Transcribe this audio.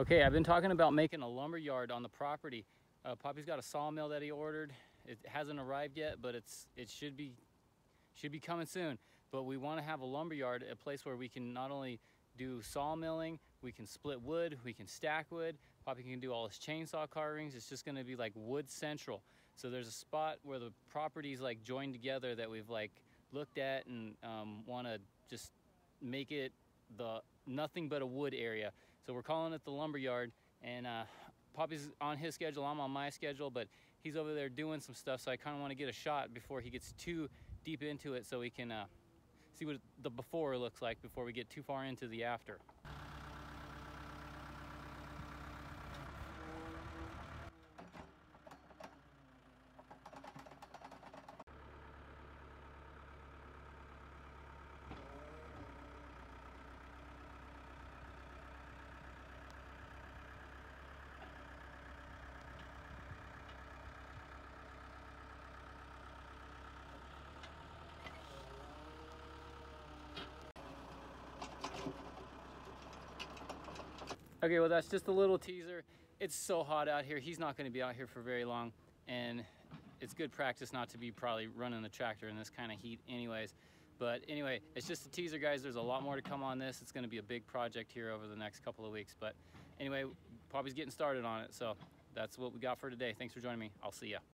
Okay, I've been talking about making a lumber yard on the property. Uh, Poppy's got a sawmill that he ordered. It hasn't arrived yet, but it's it should be should be coming soon. But we want to have a lumber yard, a place where we can not only do sawmilling, we can split wood, we can stack wood. Poppy can do all his chainsaw carvings. It's just going to be like wood central. So there's a spot where the properties like joined together that we've like looked at and um, want to just make it the nothing but a wood area. So we're calling it the lumber yard. And uh, Poppy's on his schedule, I'm on my schedule, but he's over there doing some stuff. So I kind of want to get a shot before he gets too deep into it, so we can uh, see what the before looks like before we get too far into the after. Okay, well that's just a little teaser. It's so hot out here. He's not gonna be out here for very long and it's good practice not to be probably running the tractor in this kind of heat anyways. But anyway, it's just a teaser guys. There's a lot more to come on this. It's gonna be a big project here over the next couple of weeks. But anyway, Poppy's getting started on it. So that's what we got for today. Thanks for joining me. I'll see ya.